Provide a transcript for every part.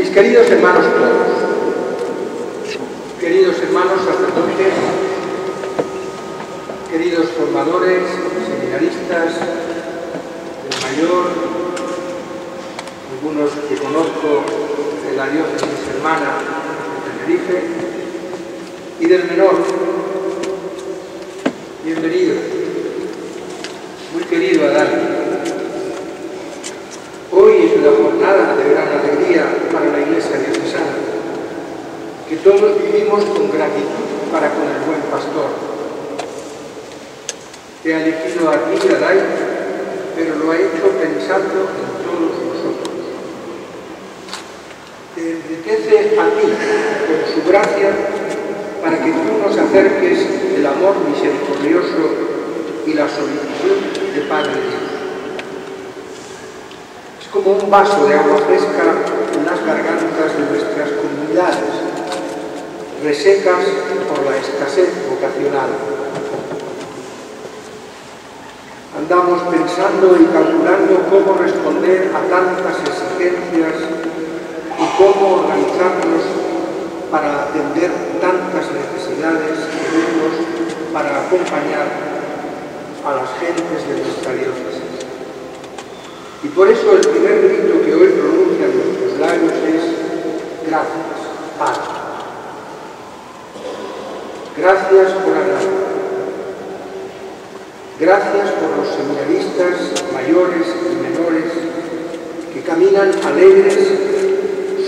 Mis queridos hermanos queridos hermanos sacerdotes, queridos formadores, seminaristas, el mayor, algunos que conozco de la diócesis hermana de Tenerife, y del menor, bienvenido, muy querido Adán. Hoy es una de gran alegría para la Iglesia diocesana, que todos vivimos con gratitud para con el buen pastor. Te ha elegido a ti, Adai, pero lo ha hecho pensando en todos nosotros. Te enriquece a ti con su gracia para que tú nos acerques el amor misericordioso y la solicitud de Padre como un vaso de agua fresca en las gargantas de nuestras comunidades, resecas por la escasez vocacional. Andamos pensando y calculando cómo responder a tantas exigencias y cómo organizarnos para atender tantas necesidades tenemos para acompañar a las gentes de nuestra diócesis. Y por eso el primer grito que hoy pronuncian nuestros labios es gracias, Padre. Gracias por hablar. Gracias por los seminaristas mayores y menores que caminan alegres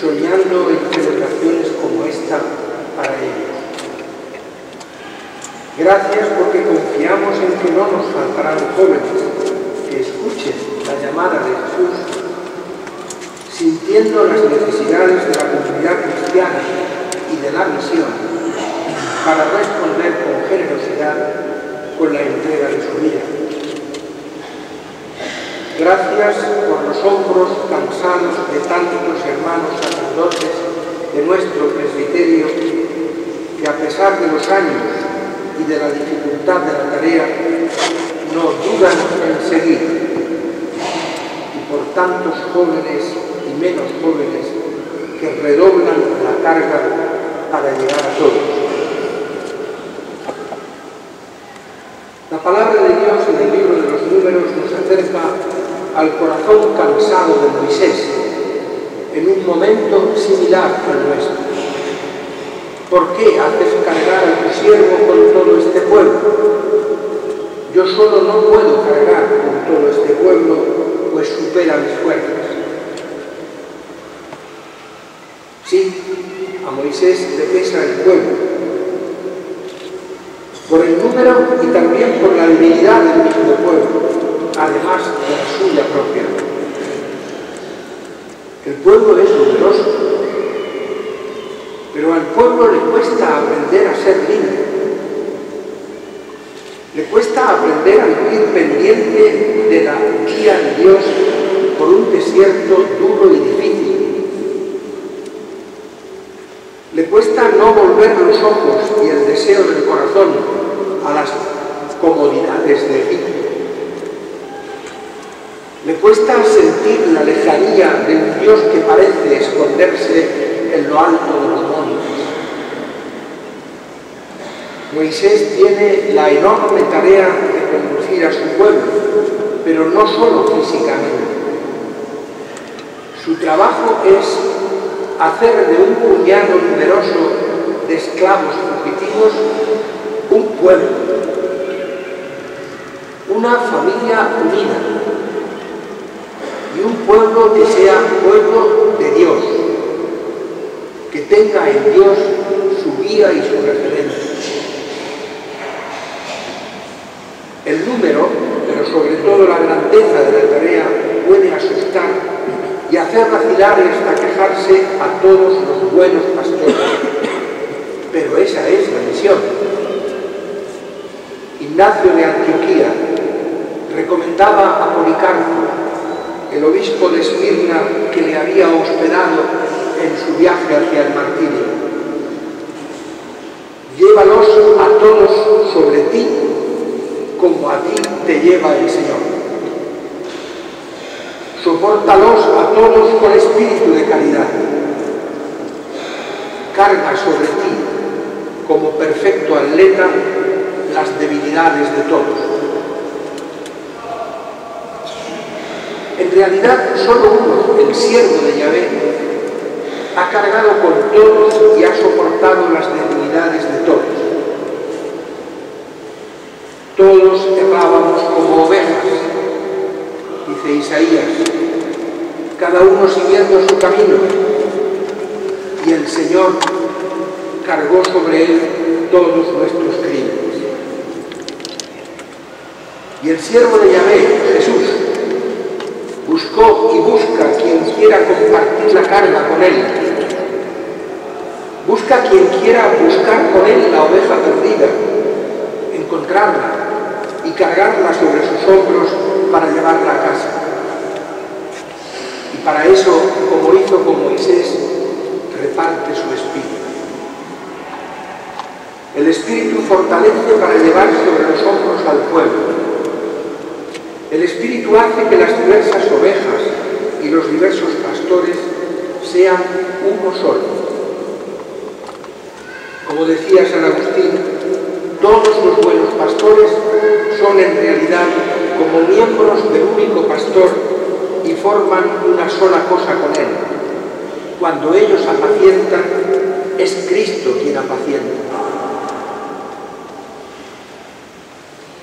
soñando en celebraciones como esta para ellos. Gracias porque confiamos en que no nos faltarán jóvenes que escuchen la llamada de Jesús, sintiendo las necesidades de la comunidad cristiana y de la misión, para responder con generosidad con la entrega de su vida. Gracias por los hombros cansados de tantos hermanos sacerdotes de nuestro presbiterio que a pesar de los años y de la dificultad de la tarea, no dudan en seguir tantos jóvenes y menos jóvenes que redoblan la carga para llegar a todos. La palabra de Dios en el libro de los números nos acerca al corazón cansado de Moisés en un momento similar al nuestro. ¿Por qué haces cargar a tu siervo con todo este pueblo? Yo solo no puedo cargar con todo este pueblo pues supera mis fuerzas. Sí, a Moisés le pesa el pueblo, por el número y también por la debilidad del mismo pueblo, además de la suya propia. El pueblo es numeroso, pero al pueblo le cuesta aprender a ser libre. Le cuesta aprender a vivir pendiente de la guía de Dios por un desierto duro y difícil. Le cuesta no volver los ojos y el deseo del corazón a las comodidades de Egipto. Le cuesta sentir la lejanía de un Dios que parece esconderse en lo alto de los montes. Moisés tiene la enorme tarea de conducir a su pueblo, pero no solo físicamente. Su trabajo es hacer de un puñado numeroso de esclavos fugitivos un pueblo, una familia unida y un pueblo que sea pueblo de Dios, que tenga en Dios su guía y su referencia. El número, pero sobre todo la grandeza de la tarea, puede asustar y hacer vacilar y hasta quejarse a todos los buenos pastores. Pero esa es la misión. Ignacio de Antioquía recomendaba a Policarpo, el obispo de Esmirna que le había hospedado en su viaje hacia el martirio. Llévalos a todos sobre ti como a ti te lleva el Señor. Sopórtalos a todos con espíritu de caridad carga sobre ti, como perfecto atleta, las debilidades de todos. En realidad, solo uno, el siervo de Yahvé, ha cargado con todos y ha soportado las debilidades de todos. Todos errábamos como ovejas, dice Isaías, cada uno siguiendo su camino, y el Señor cargó sobre él todos nuestros crímenes. Y el siervo de Yahvé, Jesús, buscó y busca quien quiera compartir la carga con él. Busca quien quiera buscar con él la oveja perdida, encontrarla y cargarla sobre sus hombros para llevarla a casa. Y para eso, como hizo con Moisés, reparte su espíritu. El espíritu fortalece para llevar sobre los hombros al pueblo el Espíritu hace que las diversas ovejas y los diversos pastores sean uno solo. Como decía San Agustín, todos los buenos pastores son en realidad como miembros del único pastor y forman una sola cosa con él. Cuando ellos apacientan, es Cristo quien apacienta.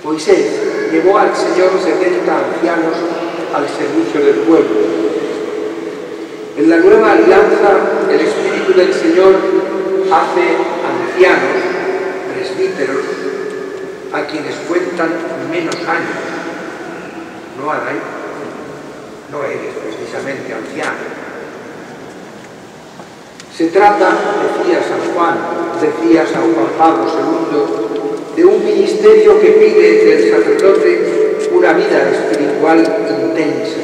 Moisés llevó al Señor 70 ancianos al servicio del pueblo. En la nueva alianza, el Espíritu del Señor hace ancianos, presbíteros, a quienes cuentan menos años. No, Adai, no eres precisamente anciano. Se trata, decía San Juan, decía San Juan Pablo II, de un ministerio que pide del sacerdote una vida espiritual intensa,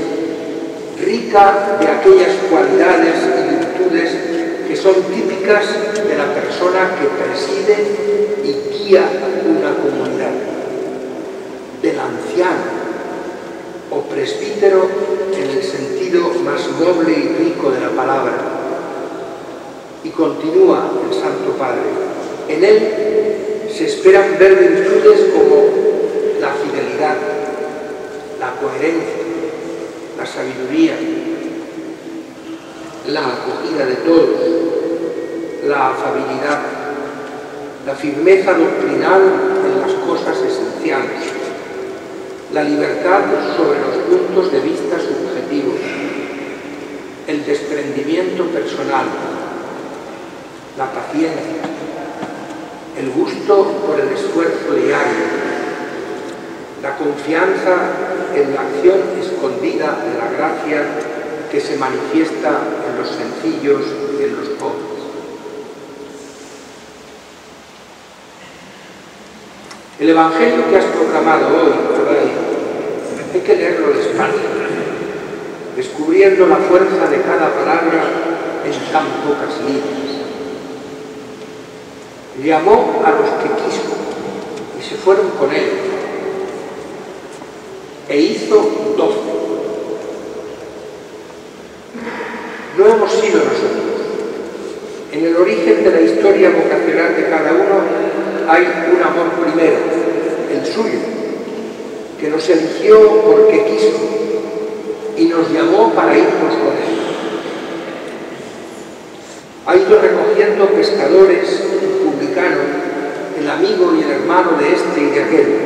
rica de aquellas cualidades y virtudes son típicas de la persona que preside y guía una comunidad, del anciano o presbítero en el sentido más noble y rico de la palabra. Y continúa el Santo Padre, en él se esperan ver virtudes como la fidelidad, la coherencia, la sabiduría, la acogida de todos, la afabilidad, la firmeza doctrinal en las cosas esenciales, la libertad sobre los puntos de vista subjetivos, el desprendimiento personal, la paciencia, el gusto por el esfuerzo diario, la confianza en la acción escondida de la gracia que se manifiesta en los sencillos y en los pobres. El Evangelio que has proclamado hoy, hay que leerlo despacio, descubriendo la fuerza de cada palabra en tan pocas líneas llamó a los que quiso y se fueron con él e hizo doce. No hemos sido nosotros. En el origen de la historia vocacional de cada uno hay que nos eligió porque quiso y nos llamó para irnos con él. Ha ido recogiendo pescadores, el amigo y el hermano de este y de aquel.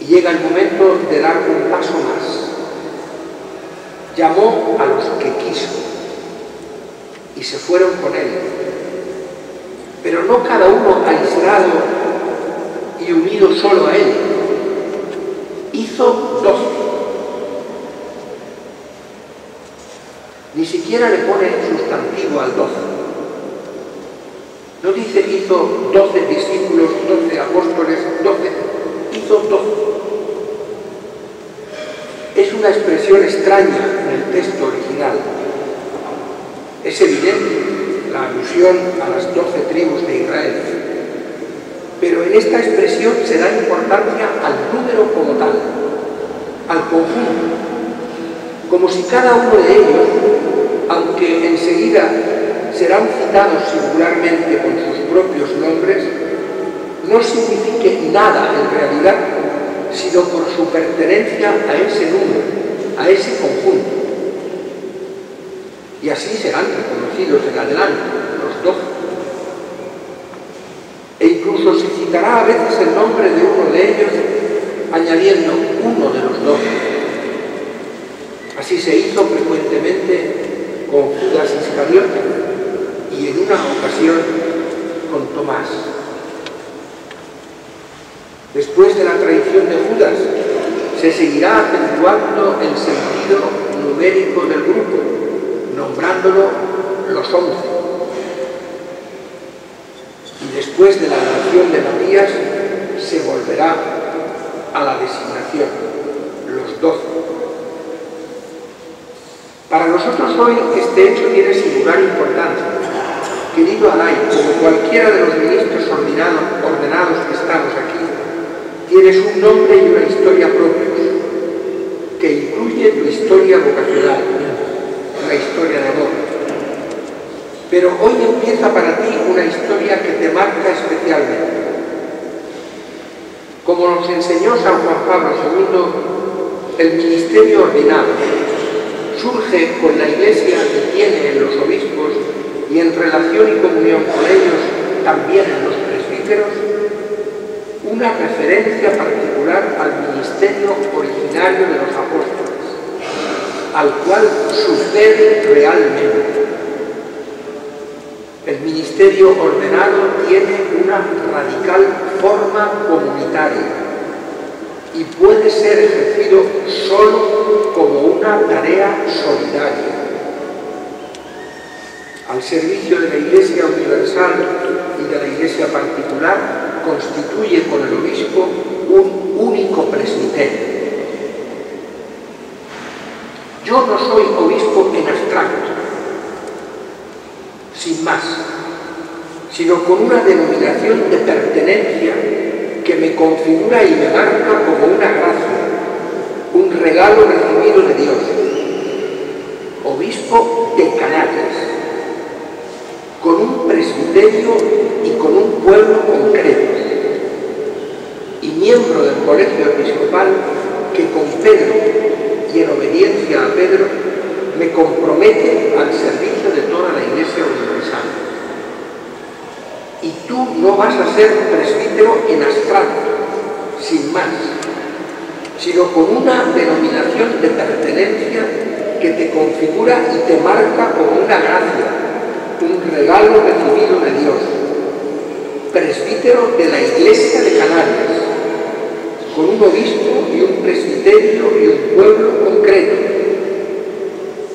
Y llega el momento de dar un paso más. Llamó a los que quiso y se fueron con él. Pero no cada uno aislado y unido solo a él. Hizo doce. Ni siquiera le pone sustantivo al doce. No dice hizo doce discípulos, doce apóstoles, doce, hizo doce. Es una expresión extraña en el texto original. Es evidente la alusión a las doce tribus de Israel, en esta expresión se da importancia al número como tal, al conjunto, como si cada uno de ellos, aunque enseguida serán citados singularmente con sus propios nombres, no signifique nada en realidad, sino por su pertenencia a ese número, a ese conjunto. Y así serán reconocidos en adelante los doce. E citará a veces el nombre de uno de ellos añadiendo uno de los doce. Así se hizo frecuentemente con Judas Iscariote y en una ocasión con Tomás. Después de la traición de Judas, se seguirá acentuando el sentido numérico del grupo, nombrándolo los once. Después de la elección de Matías, se volverá a la designación, los doce. Para nosotros hoy este hecho tiene singular importancia. Querido Alay, como cualquiera de los ministros ordenados que estamos aquí, tienes un nombre y una historia propios, que incluye tu historia vocacional, una historia de amor. Pero hoy empieza para ti una historia que te marca especialmente. Como nos enseñó San Juan Pablo II, el ministerio ordinado surge con la iglesia que tiene en los obispos y en relación y comunión con ellos también en los presbíteros, una referencia particular al ministerio originario de los apóstoles, al cual sucede realmente. El ministerio ordenado tiene una radical forma comunitaria y puede ser ejercido solo como una tarea solidaria. Al servicio de la Iglesia universal y de la Iglesia particular, constituye con el obispo un único presbiterio. Yo no soy obispo en abstracto, sin más, sino con una denominación de pertenencia que me configura y me marca como una gracia, un regalo recibido de Dios. Obispo de Canarias, con un presbiterio y con un pueblo concreto, y miembro del colegio episcopal que con Pedro y en obediencia a Pedro me compromete al servicio de toda la Iglesia Universal. Y tú no vas a ser presbítero en abstracto, sin más, sino con una denominación de pertenencia que te configura y te marca como una gracia, un regalo recibido de Dios. Presbítero de la Iglesia de Canarias, con un obispo y un presbiterio y un pueblo concreto,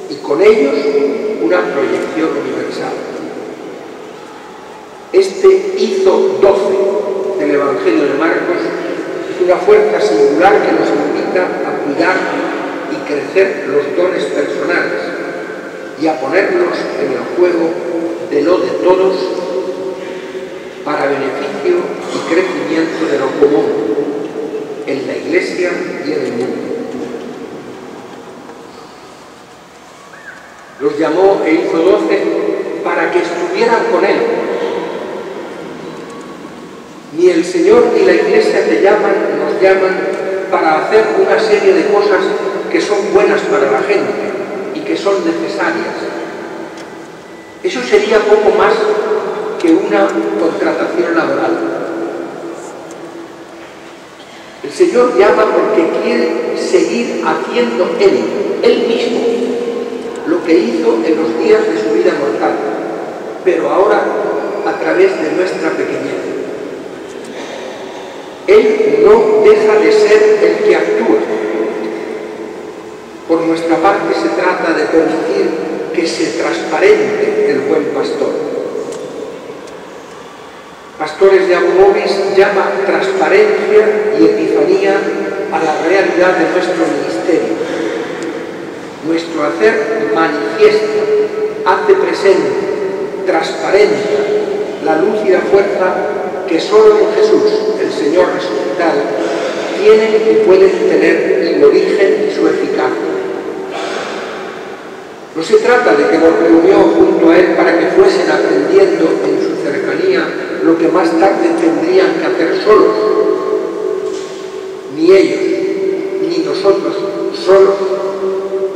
y con ellos una proyección universal. Este hizo 12 del Evangelio de Marcos una fuerza singular que nos invita a cuidar y crecer los dones personales y a ponerlos en el juego de lo de todos para beneficio y crecimiento de lo común en la Iglesia y en el mundo. Los llamó e hizo doce para que estuvieran con Él. Ni el Señor ni la Iglesia te llaman, nos llaman para hacer una serie de cosas que son buenas para la gente y que son necesarias. Eso sería poco más que una contratación laboral. El Señor llama porque quiere seguir haciendo Él, Él mismo, lo que hizo en los días de su vida mortal, pero ahora a través de nuestra pequeñez. Él no deja de ser el que actúa. Por nuestra parte se trata de permitir que se transparente el buen pastor. Pastores de Abumovis llama transparencia y epifanía a la realidad de nuestro ministerio. Nuestro hacer manifiesta, hace presente, transparente la luz y la fuerza que solo en Jesús, el Señor resucitado, tienen y pueden tener el origen y su eficacia. No se trata de que nos reunió junto junto a él para que fuesen aprendiendo en su cercanía lo que más tarde tendrían que hacer solos. Ni ellos, ni nosotros solos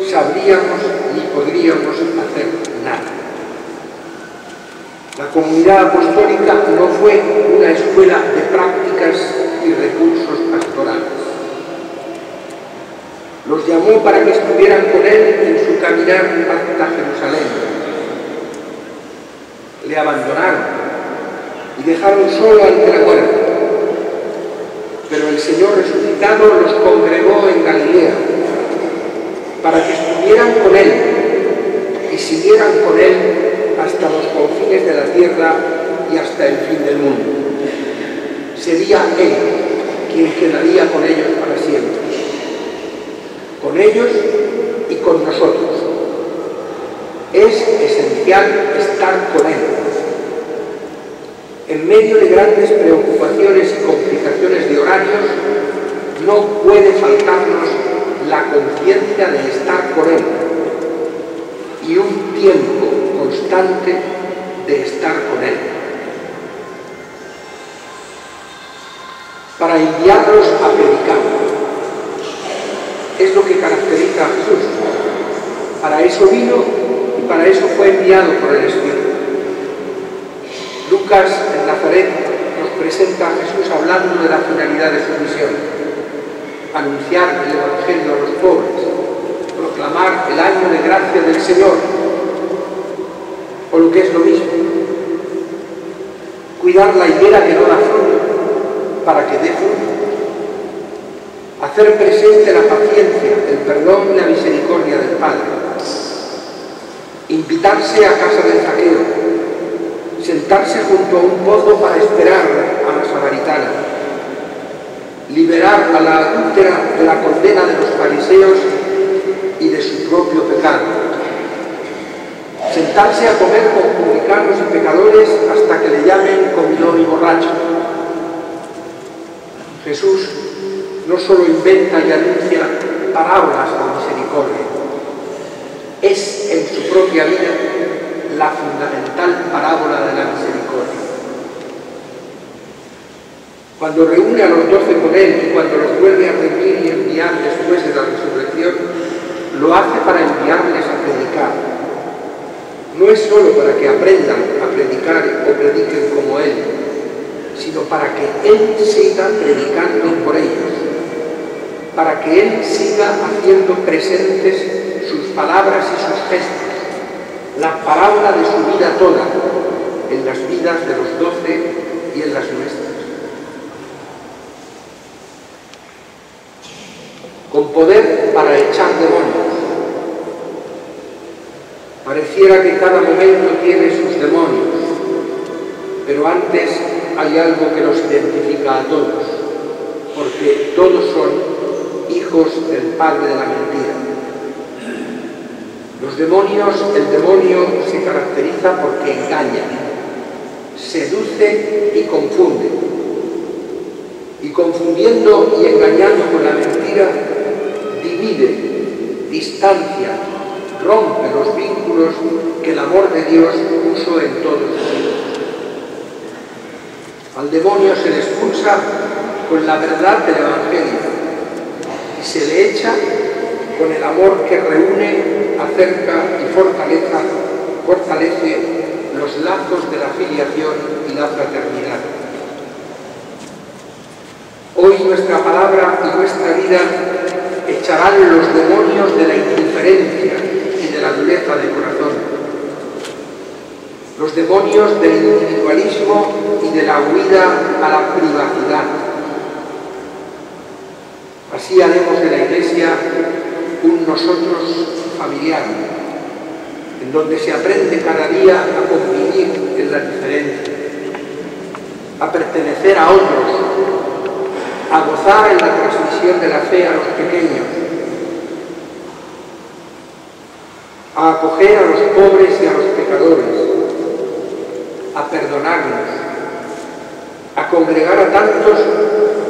sabríamos ni podríamos hacer nada. La comunidad apostólica no fue una escuela de prácticas y recursos pastorales. Los llamó para que estuvieran con él en su caminar hasta Jerusalén. Le abandonaron y dejaron solo ante la muerte. Pero el Señor resucitado los congregó en Galilea para que estuvieran con Él y siguieran con Él hasta los confines de la tierra y hasta el fin del mundo. Sería Él quien quedaría con ellos para siempre. Con ellos y con nosotros. Es esencial estar con Él. En medio de grandes preocupaciones y complicaciones de horarios, no puede faltarnos la conciencia de estar con Él y un tiempo constante de estar con Él. Para enviarlos a predicar. Es lo que caracteriza a Jesús. Para eso vino y para eso fue enviado por el Espíritu. Lucas en Nazaret nos presenta a Jesús hablando de la finalidad de su misión. Anunciar el Evangelio a los pobres, proclamar el año de gracia del Señor, o lo que es lo mismo, cuidar la higuera que no da fruto para que dé fruto, hacer presente la paciencia, el perdón y la misericordia del Padre, invitarse a casa del saqueo, sentarse junto a un pozo para esperar a la samaritana, liberar a la adúltera de la condena de los fariseos y de su propio pecado, sentarse a comer con publicanos y pecadores hasta que le llamen comilón y borracho. Jesús no solo inventa y anuncia parábolas de misericordia, es en su propia vida la fundamental parábola de la misericordia. Cuando reúne a los doce con él y cuando los vuelve a reunir y enviar después de la resurrección, lo hace para enviarles a predicar. No es solo para que aprendan a predicar o prediquen como él, sino para que él siga predicando por ellos, para que él siga haciendo presentes sus palabras y sus gestos la parábola de su vida toda en las vidas de los doce y en las nuestras. Con poder para echar demonios. Pareciera que cada momento tiene sus demonios, pero antes hay algo que nos identifica a todos, porque todos son hijos del Padre de la mentira. Los demonios, el demonio se caracteriza porque engaña, seduce y confunde. Y confundiendo y engañando con la mentira, divide, distancia, rompe los vínculos que el amor de Dios puso en todos hijos. Al demonio se le expulsa con la verdad del Evangelio y se le echa con el amor que reúne, acerca y fortalece los lazos de la filiación y la fraternidad. Hoy nuestra palabra y nuestra vida echarán los demonios de la indiferencia de la dureza de corazón, los demonios del individualismo y de la huida a la privacidad. Así haremos de la Iglesia un nosotros familiar, en donde se aprende cada día a convivir en la diferencia, a pertenecer a otros, a gozar en la transmisión de la fe a los pequeños, a acoger a los pobres y a los pecadores, a perdonarnos, a congregar a tantos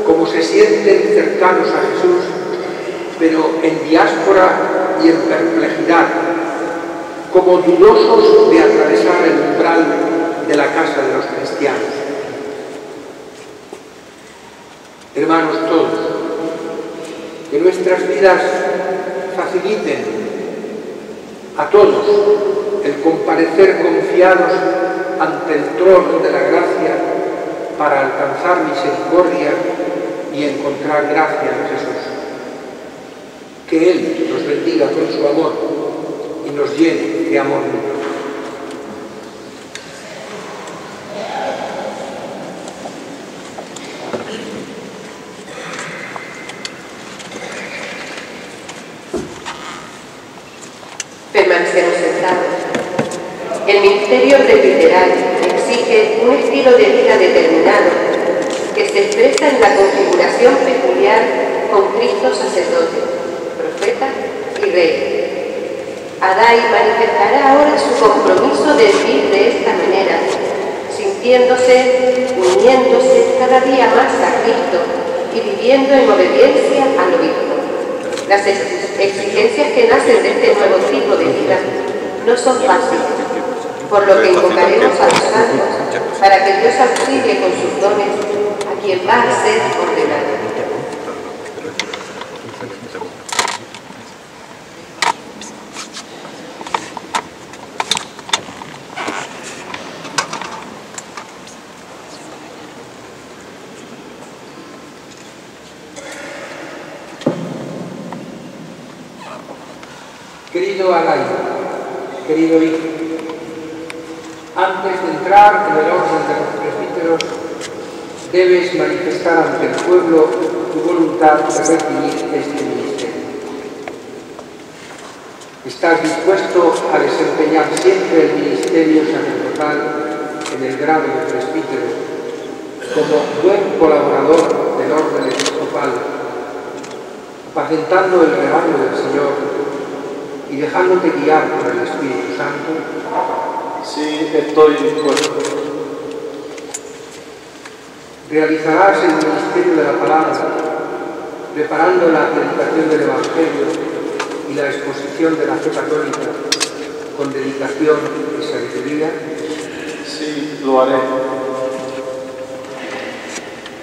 como se sienten cercanos a Jesús pero en diáspora y en perplejidad, como dudosos de atravesar el umbral de la casa de los cristianos. Hermanos todos, que nuestras vidas faciliten a todos el comparecer confiados ante el trono de la gracia para alcanzar misericordia y encontrar gracia en Jesús. Que Él nos bendiga con su amor y nos llene de amor estoy dispuesto. Realizarás el ministerio de la palabra, preparando la predicación del Evangelio y la exposición de la fe católica con dedicación y sabiduría. Sí, lo haré.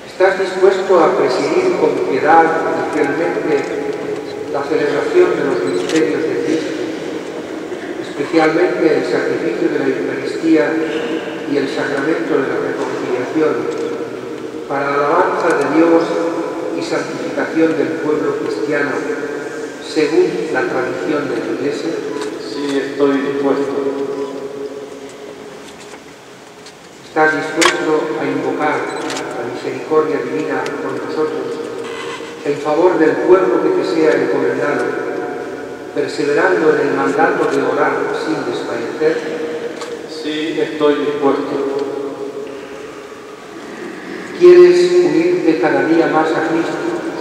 ¿Estás dispuesto a presidir con piedad y fielmente la celebración de los misterios de Cristo, especialmente el sacrificio de la Eucaristía y el sacramento de la reconciliación, para la alabanza de Dios y santificación del pueblo cristiano, según la tradición de la Iglesia? Sí, estoy dispuesto. ¿Estás dispuesto a invocar la misericordia divina por nosotros en favor del pueblo que te sea encomendado, perseverando en el mandato de orar sin desfallecer? Estoy dispuesto. ¿Quieres unirte cada día más a Cristo,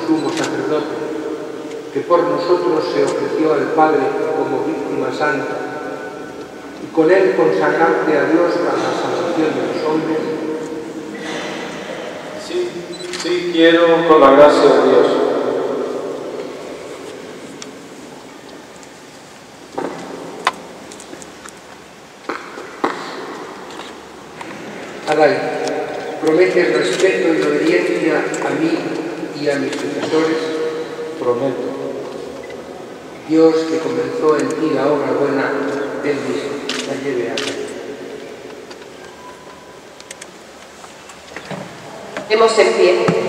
sumo sacerdote, que por nosotros se ofreció al Padre como víctima santa, y con él consagrarte a Dios para la salvación de los hombres? Sí, sí quiero con la gracia de Dios. Adai, ¿prometes respeto y obediencia a mí y a mis sucesores? Prometo. Dios que comenzó en ti la obra buena, Él mismo la lleve a cabo. Demos en pie.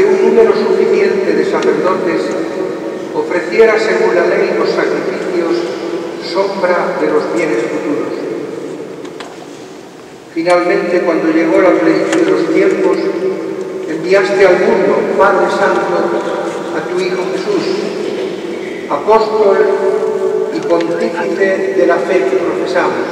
Que un número suficiente de sacerdotes ofreciera según la ley los sacrificios sombra de los bienes futuros. Finalmente, cuando llegó la plenitud de los tiempos, enviaste al mundo, Padre Santo, a tu Hijo Jesús, apóstol y pontífice de la fe que profesamos.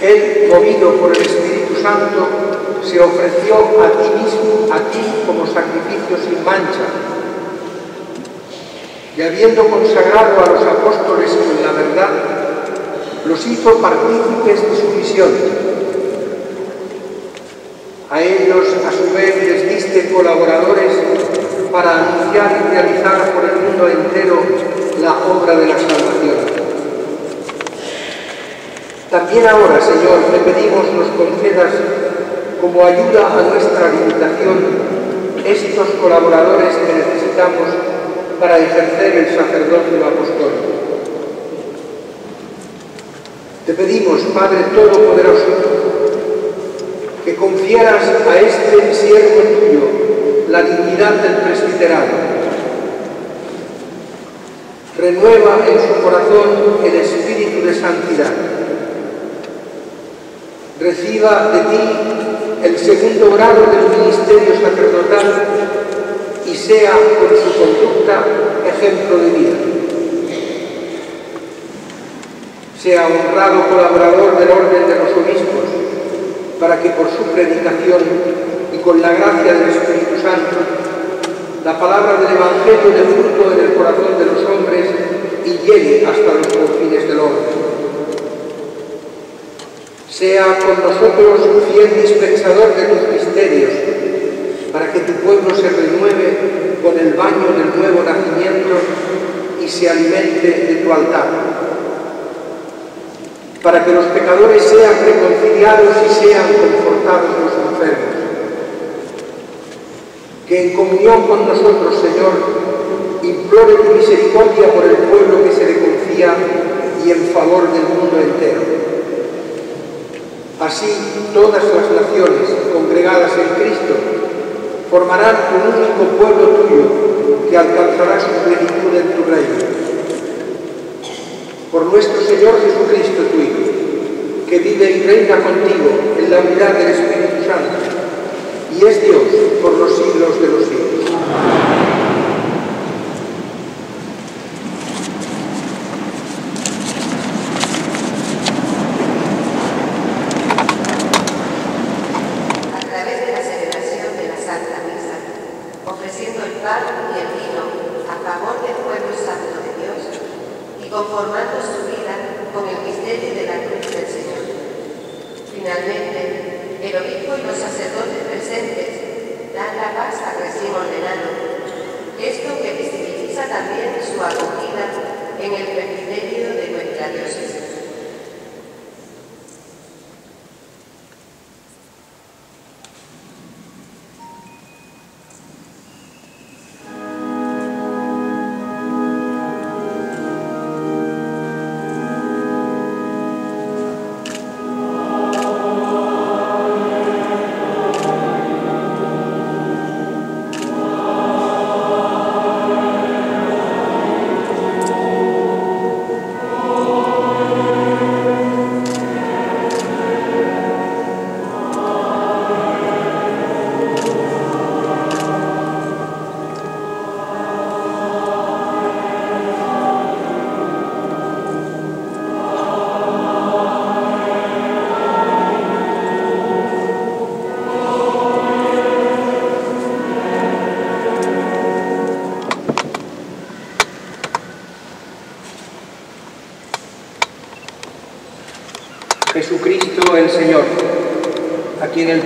Él, movido por el Espíritu Santo, se ofreció a ti mismo, a ti como sacrificio sin mancha, y habiendo consagrado a los apóstoles con la verdad, los hizo partícipes de su misión. A ellos, a su vez, les diste colaboradores para anunciar y realizar por el mundo entero la obra de la salvación. También ahora, Señor, te pedimos nos concedas como ayuda a nuestra limitación estos colaboradores que necesitamos para ejercer el sacerdocio apostólico. Te pedimos, Padre Todopoderoso, que confieras a este siervo tuyo la dignidad del presbiterado. Renueva en su corazón el espíritu de santidad. Reciba de ti el segundo grado del ministerio sacerdotal y sea con su conducta ejemplo de vida. Sea honrado colaborador del orden de los obispos, para que por su predicación y con la gracia del Espíritu Santo, la palabra del Evangelio dé fruto en el corazón de los hombres y llegue hasta los confines del orden. Sea con nosotros fiel dispensador de tus misterios, para que tu pueblo se renueve con el baño del nuevo nacimiento y se alimente de tu altar. Para que los pecadores sean reconciliados y sean confortados los enfermos. Que en comunión con nosotros, Señor, implore tu misericordia por el pueblo que se le confía y en favor del mundo entero. Así, todas las naciones congregadas en Cristo formarán un único pueblo tuyo que alcanzará su plenitud en tu reino. Por nuestro Señor Jesucristo, tu Hijo, que vive y reina contigo en la unidad del Espíritu Santo, y es Dios por los siglos de los siglos.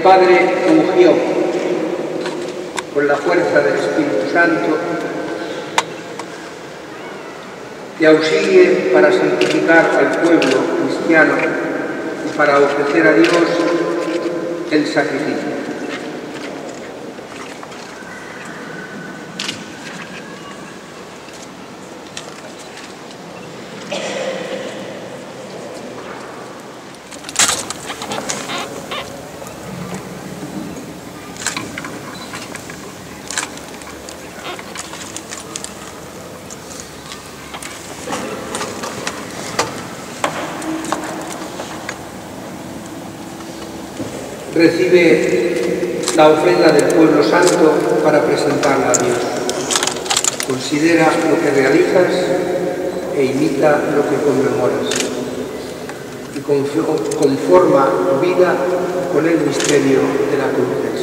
Padre ungió con la fuerza del Espíritu Santo, te auxilie para santificar al pueblo cristiano y para ofrecer a Dios el sacrificio. Recibe la ofrenda del pueblo santo para presentarla a Dios. Considera lo que realizas e imita lo que conmemoras. Y conforma tu vida con el misterio de la cruz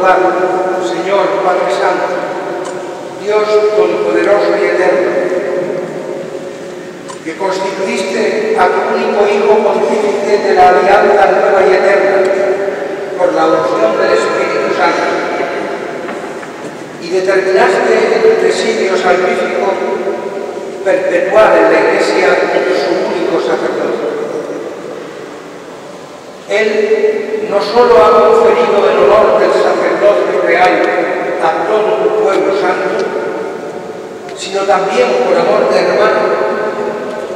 lugar, Señor Padre Santo, Dios Todopoderoso y Eterno, que constituiste a tu único Hijo pontífice de la alianza nueva y eterna por la adopción del Espíritu Santo, y determinaste en tu designio salvífico perpetuar en la Iglesia su único sacerdote. Él no solo ha conferido el honor del sacerdote, sacerdocio real a todo tu pueblo santo, sino también por amor de hermano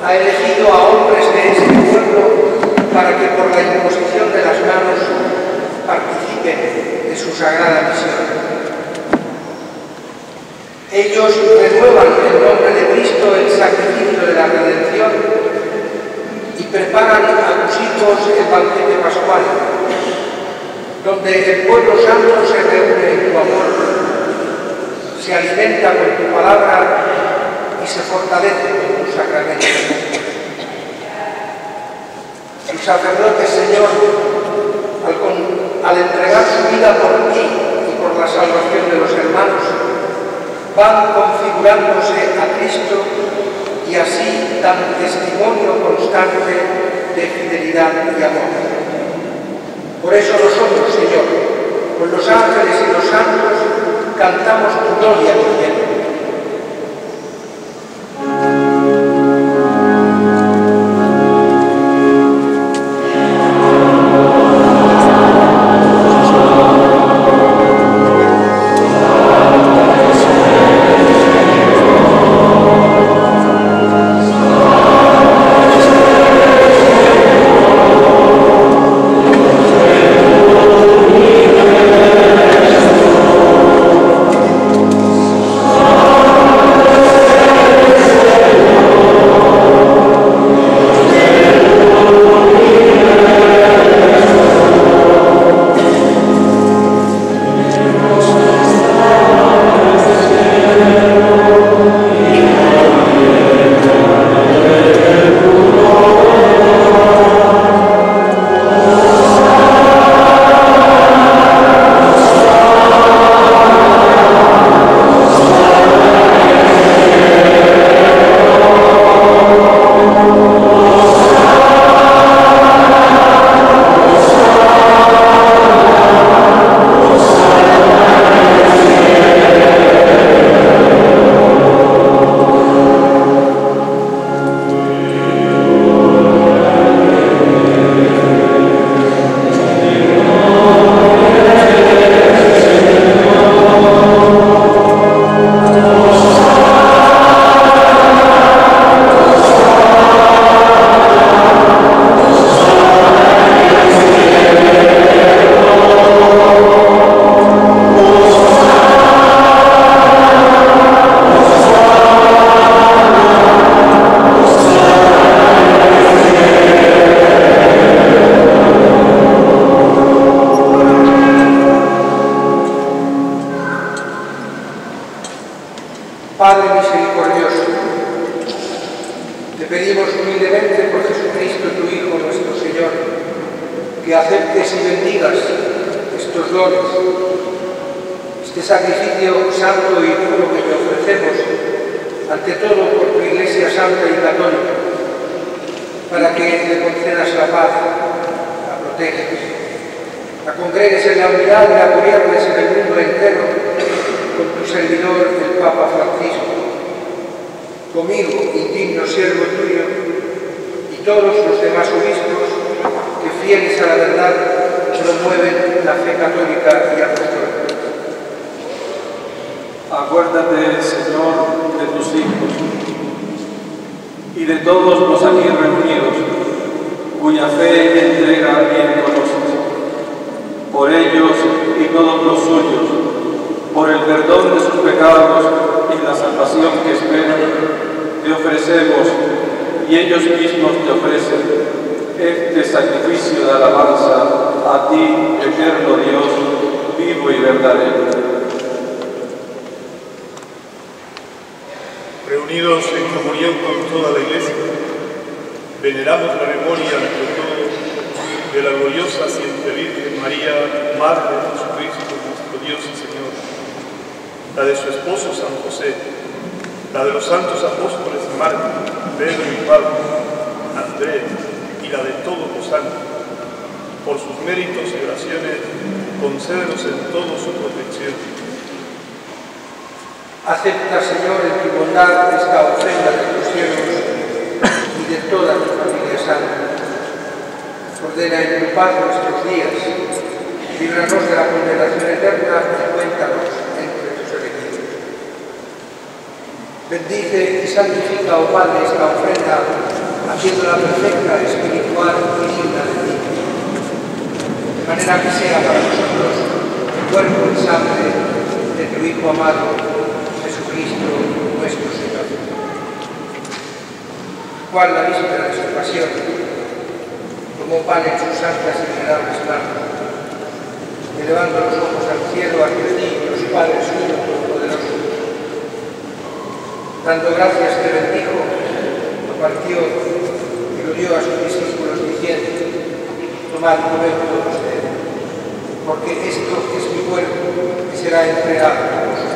ha elegido a hombres de este pueblo para que por la imposición de las manos participen de su sagrada misión. Ellos renuevan en nombre de Cristo el sacrificio de la redención y preparan a tus hijos el banquete pascual, donde el pueblo santo se reúne en tu amor, se alimenta con tu palabra y se fortalece con tus sacramentos. Tus sacerdotes, Señor, al, al entregar su vida por ti y por la salvación de los hermanos, van configurándose a Cristo y así dan testimonio constante de fidelidad y amor. Por eso nosotros, Señor, con los ángeles y los santos, cantamos tu gloria en Manera que sea para nosotros el cuerpo y sangre de tu Hijo amado, Jesucristo nuestro Señor. Cual la víspera de su pasión, tomó pan en sus santas y venerables manos, elevando los ojos al cielo hacia ti, los Padres uno poderoso. Dando gracias te bendijo, lo partió y lo dio a sus discípulos diciendo, tomad y comed todos porque esto es mi cuerpo que será entregado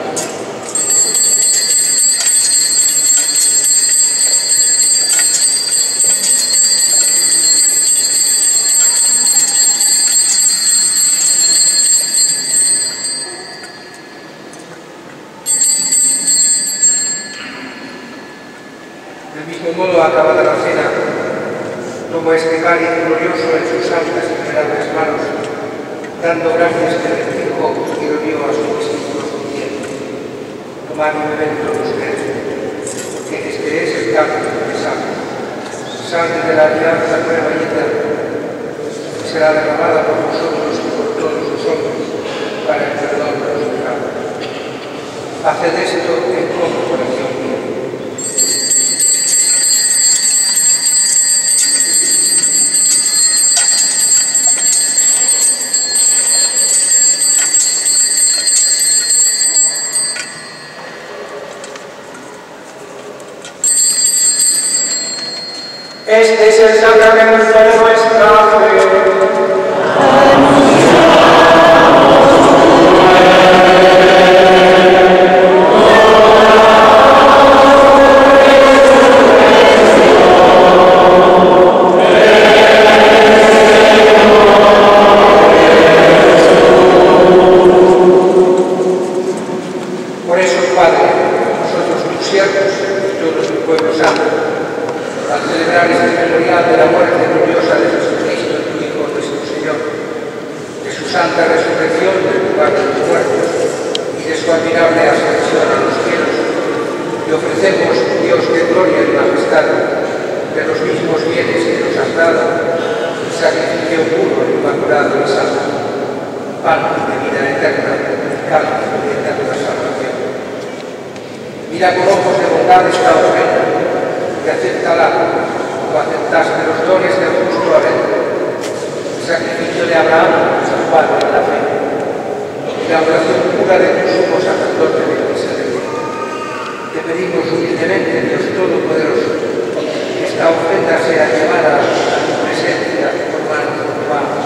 pedimos humildemente, Dios Todopoderoso, que esta ofrenda sea llevada a tu presencia por mano mano,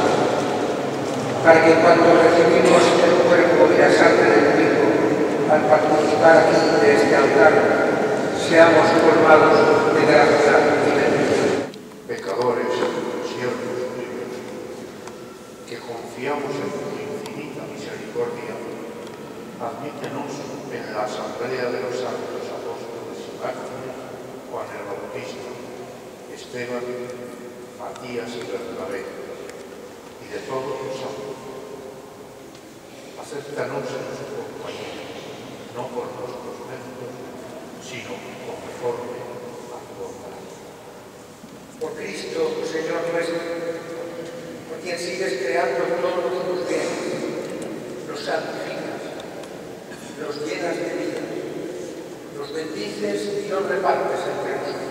para que cuando recibimos el cuerpo y la sangre del Hijo, al participar de este altar, seamos colmados de gracia y bendición. pecadores, siervos tuyos, que confiamos en tu infinita misericordia, admítenos en la asamblea de los santos Esteban, Matías y Bernabé, y de todos los santos. Acéptanos en su compañía, no por nuestros méritos, sino conforme a tu bondad. Por Cristo, Señor nuestro, por quien sigues creando todos los bienes, los santificas, los llenas de vida, los bendices y los repartes entre nosotros